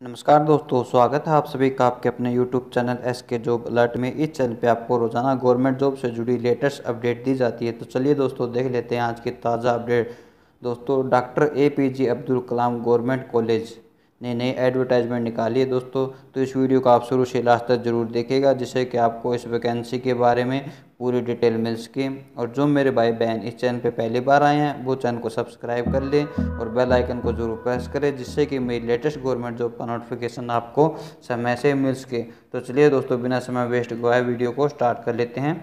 नमस्कार दोस्तों, स्वागत है आप सभी का आपके अपने YouTube channel S K job alert में। इस चैनल पे आपको रोज़ाना गवर्नमेंट जॉब से जुड़ी लेटेस्ट अपडेट दी जाती है। तो चलिए दोस्तों, देख लेते हैं आज की ताज़ा अपडेट। दोस्तों, doctor A P J Abdul Kalam government college. ने नई एडवर्टाइजमेंट निकाली है दोस्तों। तो इस वीडियो को आप शुरू से लास्ट तक ज़रूर देखेगा जिससे कि आपको इस वैकेंसी के बारे में पूरी डिटेल मिल सके। और जो मेरे भाई बहन इस चैनल पे पहली बार आए हैं, वो चैनल को सब्सक्राइब कर लें और बेल आइकन को ज़रूर प्रेस करें, जिससे कि मेरी लेटेस्ट गवर्नमेंट जॉब का नोटिफिकेशन आपको समय से मिल सके। तो चलिए दोस्तों, बिना समय वेस्ट गवाए वीडियो को स्टार्ट कर लेते हैं।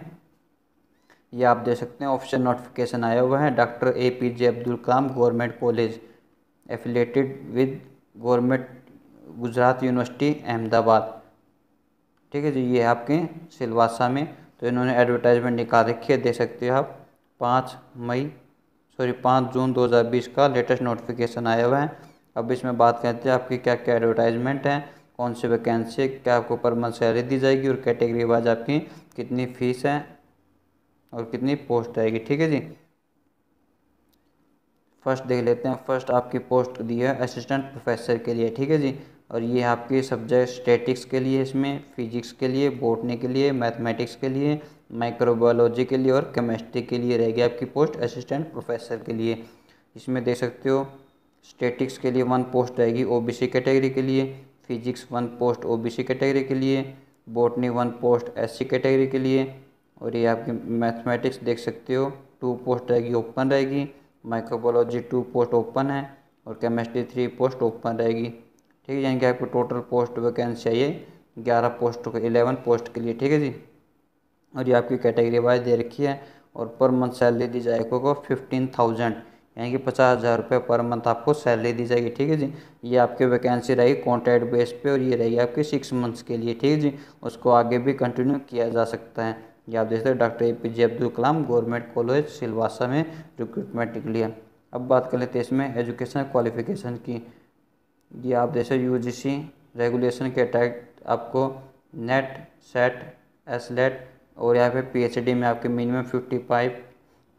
ये आप देख सकते हैं, ऑफिशियल नोटिफिकेशन आया हुआ है, doctor A P J Abdul Kalam government college, affiliated with government, Gujarat university, Ahmedabad. ठीक है जी, ये है आपके सिलवासा में। तो इन्होंने एडवर्टाइजमेंट निकाल रखी है, देख सकते हो आप। पाँच मई सॉरी पाँच जून 2020 का लेटेस्ट नोटिफिकेशन आया हुआ है। अब इसमें बात करते हैं आपकी क्या क्या एडवर्टाइजमेंट है, कौन सी वैकेंसी है, क्या आपको पर मंथ सैलरी दी जाएगी और कैटेगरी वाइज आपकी कितनी फ़ीस है और कितनी पोस्ट आएगी। ठीक है जी? फ़र्स्ट देख लेते हैं। फ़र्स्ट आपकी पोस्ट दी है असिस्टेंट प्रोफेसर के लिए, ठीक है जी? और ये आपके सब्जेक्ट स्टेटिक्स के लिए इसमें, फिजिक्स के लिए, बोटनी के लिए, मैथमेटिक्स के लिए, माइक्रोबायोलॉजी के लिए और केमिस्ट्री के लिए रहेगी आपकी पोस्ट असिस्टेंट प्रोफेसर के लिए। इसमें देख सकते हो, स्टेटिक्स के लिए वन पोस्ट रहेगी ओबीसी कैटेगरी के लिए, physics one post OBC category के लिए, botany one post SC category के लिए, और ये आपकी मैथमेटिक्स देख सकते हो, टू पोस्ट रहेगी, ओपन रहेगी। माइक्रोबायोलॉजी टू पोस्ट ओपन है और केमिस्ट्री थ्री पोस्ट ओपन रहेगी। ठीक है, यानी कि आपको टोटल पोस्ट वैकेंसी चाहिए ग्यारह पोस्ट इलेवन पोस्ट के लिए। ठीक है जी? और ये आपकी कैटेगरी वाइज दे रखी है और पर मंथ सैलरी दी जाएगी फिफ्टीन थाउज़ेंड। यानी कि पचास हज़ार रुपये पर मंथ आपको सैलरी दी जाएगी, ठीक है जी? ये आपकी वैकेंसी रहेगी कॉन्ट्रैक्ट बेस पे और ये रहेगी आपकी सिक्स मंथ्स के लिए, ठीक है जी? उसको आगे भी कंटिन्यू किया जा सकता है। ये आप देखते हैं doctor A P J Abdul Kalam government college Silvassa में रिक्रूटमेंट लिए। अब बात कर लेते हैं इसमें एजुकेशन क्वालिफिकेशन की। ये आप जैसे यू जी सी रेगुलेशन के तहत आपको नेट सेट एस लेट और यहाँ पे पीएचडी में आपके minimum fifty five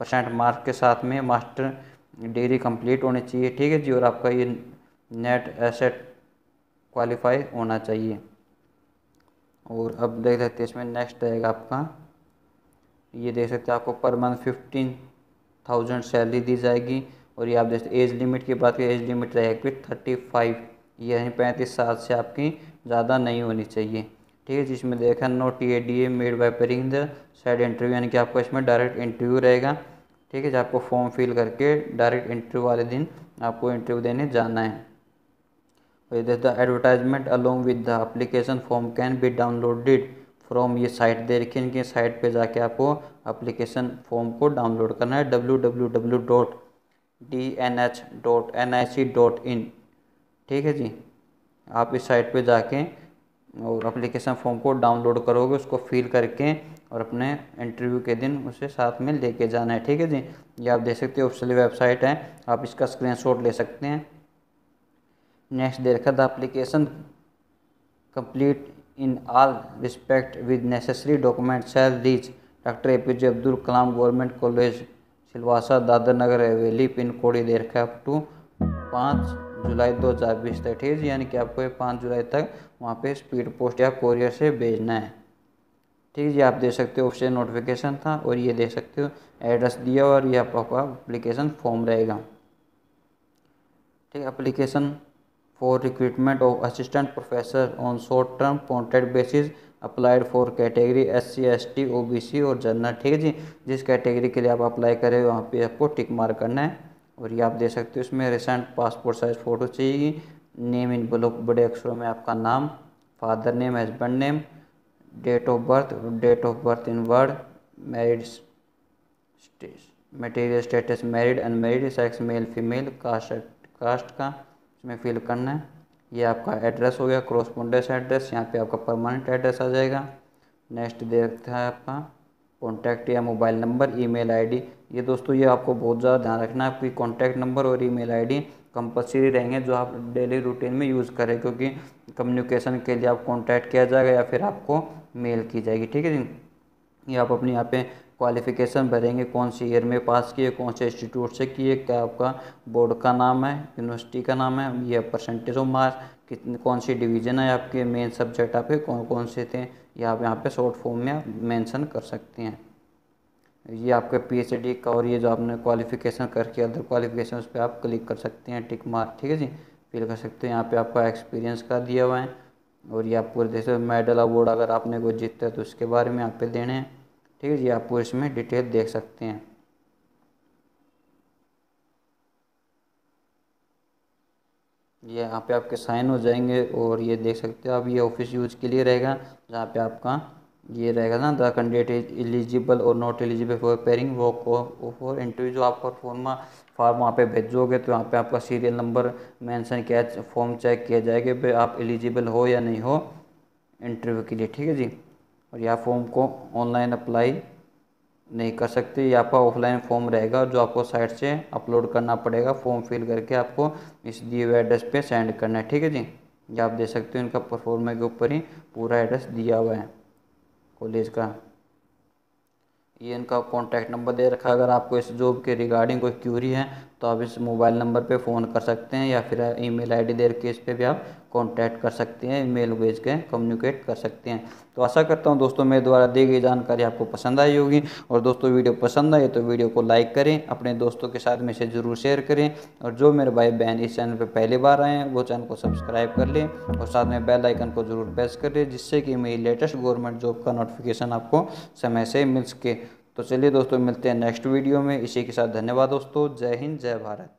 percent mark के साथ में मास्टर डिग्री कंप्लीट होनी चाहिए। ठीक है जी, और आपका ये नेट एसेट क्वालिफाई होना चाहिए। और अब देख सकते हैं, इसमें नेक्स्ट रहेगा आपका। ये देख सकते हैं, आपको per month fifteen thousand salary दी जाएगी। और ये आप देख एज लिमिट की बात करें एज लिमिट रहेगी थर्टी फाइव यानी पैंतीस साल से आपकी ज़्यादा नहीं होनी चाहिए। ठीक है जिसमें देखा no T A D A made by appearing the said interview यानी कि आपका इसमें डायरेक्ट इंटरव्यू रहेगा। ठीक है आपको फॉर्म फिल करके डायरेक्ट इंटरव्यू वाले दिन आपको इंटरव्यू देने जाना है। The advertisement along with the application form can be downloaded from ये साइट दे रखी इनकी साइट पे जाके आपको अप्लीकेशन फॉर्म को डाउनलोड करना है W W W dot D N H dot N I C dot in ठीक है जी, आप इस साइट पे जाके और अप्लीकेशन फॉर्म को डाउनलोड करोगे, उसको फिल करके और अपने इंटरव्यू के दिन उसे साथ में लेके जाना है। ठीक है जी? ये आप देख सकते हो ऑफिशियल वेबसाइट है। आप इसका स्क्रीनशॉट ले सकते हैं। नेक्स्ट दे रखा the application complete in all respect with necessary document shall reach doctor A P J Abdul Kalam government college Silvassa Dadra Nagar Haveli, pin code दे रखा है अप टू पाँच जुलाई दो हज़ार बीस तक। ठीक है यानी कि आपको पाँच जुलाई तक वहाँ पे स्पीड पोस्ट या कोरियर से भेजना है। ठीक है जी, आप दे सकते हो ऑफिशियल नोटिफिकेशन था और ये दे सकते हो एड्रेस दिया और ये आपका अप्लीकेशन फॉर्म रहेगा। ठीक है application for recruitment of assistant professor on short term contract basis applied for category S C S T O B C और जनरल, ठीक है जी, जिस कैटेगरी के लिए आप अप्लाई करें वहाँ पे आपको टिक मार करना है और ये आप दे सकते हो। इसमें रिसेंट पासपोर्ट साइज़ फ़ोटो चाहिए नेम इन ब्लॉक बड़े अक्षरों में आपका नाम father name husband name date of birth date of birth in word married material status married unmarried sex male female caste caste का, इसमें फिल करना है। ये आपका एड्रेस हो गया क्रॉसपोंडेंस एड्रेस यहाँ पे आपका परमानेंट एड्रेस आ जाएगा। नेक्स्ट देखता है आपका कॉन्टैक्ट या मोबाइल नंबर ईमेल आईडी ये दोस्तों, ये आपको बहुत ज़्यादा ध्यान रखना है, आपकी कॉन्टैक्ट नंबर और ईमेल आईडी कंपलसरी रहेंगे, जो आप डेली रूटीन में यूज़ करें, क्योंकि कम्युनिकेशन के लिए आप कॉन्टैक्ट किया जाएगा या फिर आपको मेल की जाएगी, ठीक है जी? ये आप अपने यहाँ पे क्वालिफ़िकेशन भरेंगे, कौन से ईयर में पास किए, कौन से इंस्टीट्यूट से किए, क्या आपका बोर्ड का नाम है यूनिवर्सिटी का नाम है, ये परसेंटेज ऑफ़ मार्क्स कितने, कौन सी डिवीज़न है आपके मेन सब्जेक्ट आपके कौन कौन से थे, ये आप यहाँ पे शॉर्ट फॉर्म में आप मेंशन कर सकते हैं। ये आपका पीएचडी का और ये जो आपने क्वालिफ़िकेशन करके अदर क्वालिफ़िकेशन उस पर आप क्लिक कर सकते हैं टिक मार्क ठीक है जी? फिल कर सकते हैं, यहाँ पे आपका एक्सपीरियंस का दिया हुआ है। और ये आपको जैसे मेडल अवार्ड अगर आपने कोई जीता है तो उसके बारे में आप पे देने हैं। ठीक है जी आपको इसमें डिटेल देख सकते हैं। ये यहाँ पे आपके साइन हो जाएँगे और ये देख सकते हो आप ये ऑफ़िस यूज़ के लिए रहेगा, जहाँ पे आपका ये रहेगा ना द कैंडिडेट इज़ एलिजिबल और नॉट एलिजिबल फॉर पेयरिंग वो फॉर इंटरव्यू जो आपका फॉर्म फॉर्म वहाँ पे भेजोगे तो यहाँ पे आपका सीरियल नंबर मेंशन किया फॉर्म चेक किया जाएगा भाई आप एलिजिबल हो या नहीं हो इंटरव्यू के लिए, ठीक है जी? और यह फॉर्म को ऑनलाइन अप्लाई नहीं कर सकते, ये आपका ऑफलाइन फॉर्म रहेगा, जो आपको साइट से अपलोड करना पड़ेगा फॉर्म फिल करके आपको इस दिए हुए एड्रेस पे सेंड करना है, ठीक है जी? ये आप देख सकते हो, इनका परफॉर्मे के ऊपर ही पूरा एड्रेस दिया हुआ है। कॉलेज का। ये इनका कॉन्टैक्ट नंबर दे रखा है। अगर आपको इस जॉब के रिगार्डिंग कोई क्यूरी है तो आप इस मोबाइल नंबर पे फ़ोन कर सकते हैं या फिर ईमेल आईडी दे रखी है, इस पर भी आप कांटेक्ट कर सकते हैं ईमेल भेज के कम्युनिकेट कर सकते हैं। तो आशा करता हूँ दोस्तों मेरे द्वारा दी गई जानकारी आपको पसंद आई होगी। और दोस्तों वीडियो पसंद आए तो वीडियो को लाइक करें, अपने दोस्तों के साथ में से ज़रूर शेयर करें। और जो मेरे भाई बहन इस चैनल पर पहली बार आए हैं, वो चैनल को सब्सक्राइब कर लें और साथ में बेल आइकन को ज़रूर प्रेस कर लें, जिससे कि मेरी लेटेस्ट गवर्नमेंट जॉब का नोटिफिकेशन आपको समय से मिल सके। तो चलिए दोस्तों मिलते हैं नेक्स्ट वीडियो में। इसी के साथ धन्यवाद दोस्तों। जय हिंद, जय भारत।